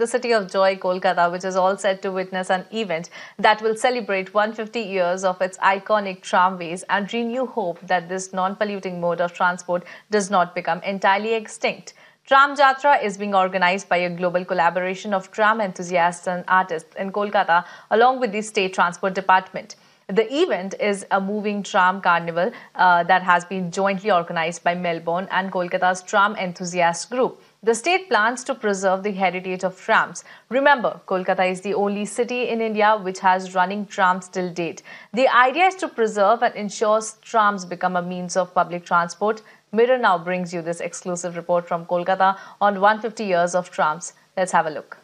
the city of joy, Kolkata, which is all set to witness an event that will celebrate 150 years of its iconic tramways and renew hope that this non-polluting mode of transport does not become entirely extinct. Tram Jatra is being organized by a global collaboration of tram enthusiasts and artists in Kolkata along with the State Transport Department. The event is a moving tram carnival uh, that has been jointly organized by Melbourne and Kolkata's Tram Enthusiast Group. The state plans to preserve the heritage of trams. Remember, Kolkata is the only city in India which has running trams till date. The idea is to preserve and ensure trams become a means of public transport. Mirror now brings you this exclusive report from Kolkata on 150 years of trams. Let's have a look.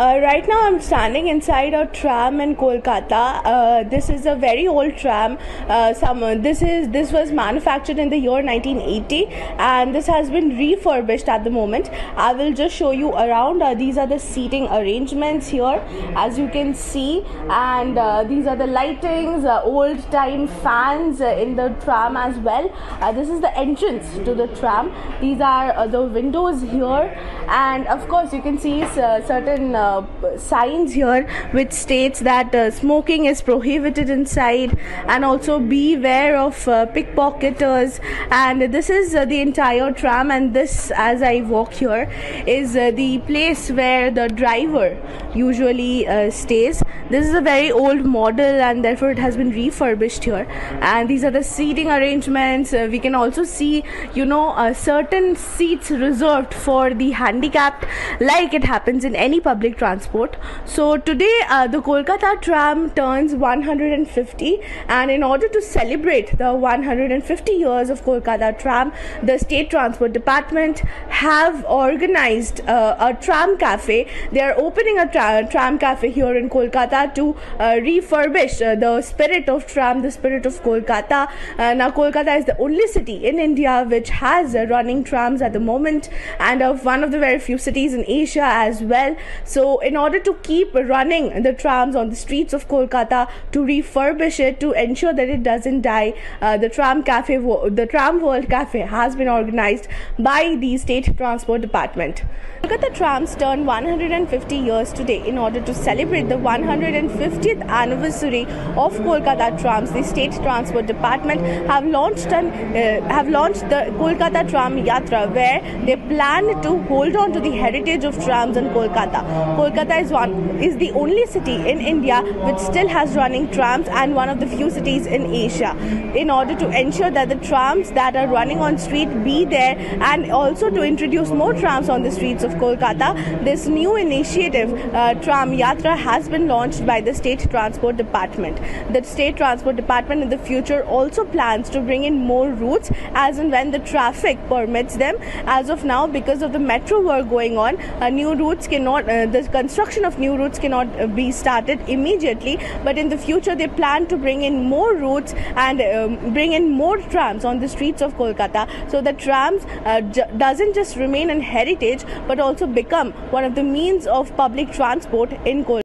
Uh, right now, I'm standing inside a tram in Kolkata. Uh, this is a very old tram. Uh, some this is this was manufactured in the year 1980, and this has been refurbished at the moment. I will just show you around. Uh, these are the seating arrangements here, as you can see, and uh, these are the lightings, uh, old-time fans in the tram as well. this is the entrance to the tram. These are the windows here, and of course, you can see certain uh, signs here which states that uh, smoking is prohibited inside and also beware of uh, pickpocketers. And this is uh, the entire tram and this as I walk here is uh, the place where the driver usually uh, stays. This is a very old model and therefore it has been refurbished here. And these are the seating arrangements. We can also see you know certain seats reserved for the handicapped like it happens in any public transport. So today uh, the Kolkata tram turns 150 and in order to celebrate the 150 years of Kolkata tram, the State Transport Department have organized uh, a tram cafe. They are opening a tra tram cafe here in Kolkata to uh, refurbish uh, the spirit of tram, the spirit of Kolkata. Uh, now Kolkata is the only city in India which has running trams at the moment and one of the very few cities in Asia as well. So so, in order to keep running the trams on the streets of Kolkata, to refurbish it, to ensure that it doesn't die, uh, the tram cafe, the Tram World Cafe has been organized by the State Transport Department. Kolkata trams turn 150 years today. In order to celebrate the 150th anniversary of Kolkata trams, the State Transport Department have launched an uh, have launched the Kolkata Tram Yatra, where they plan to hold on to the heritage of trams in Kolkata. Kolkata is one is the only city in India which still has running trams and one of the few cities in Asia. In order to ensure that the trams that are running on street be there and also to introduce more trams on the streets of Kolkata, this new initiative uh, Tram Yatra has been launched by the State Transport Department. The State Transport Department in the future also plans to bring in more routes as and when the traffic permits them. As of now, because of the metro work going on, uh, new routes cannot uh, the construction of new routes cannot uh, be started immediately, but in the future they plan to bring in more routes and um, bring in more trams on the streets of Kolkata so that trams uh, doesn't just remain an heritage but also become one of the means of public transport in Kolkata.